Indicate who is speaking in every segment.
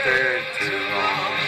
Speaker 1: stayed too long.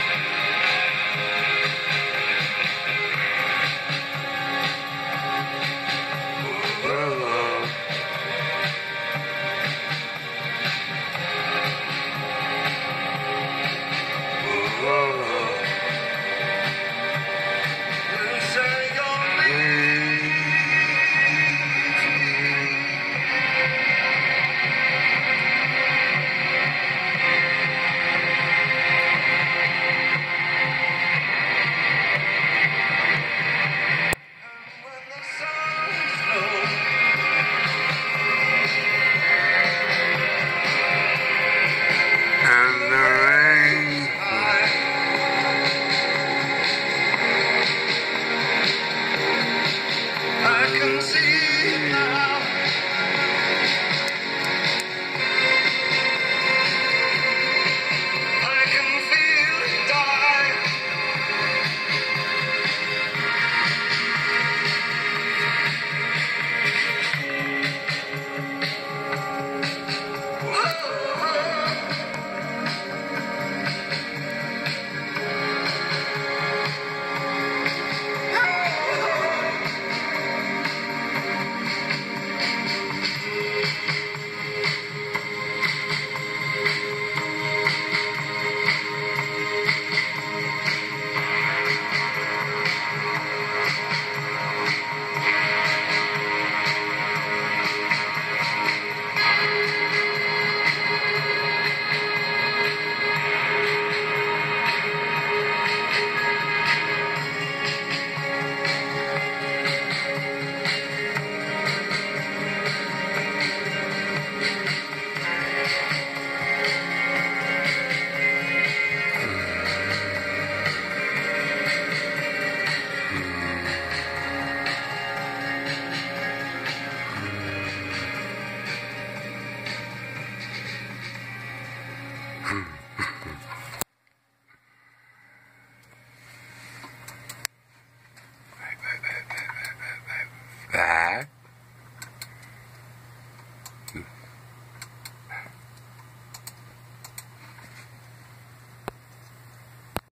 Speaker 1: Mm-hmm.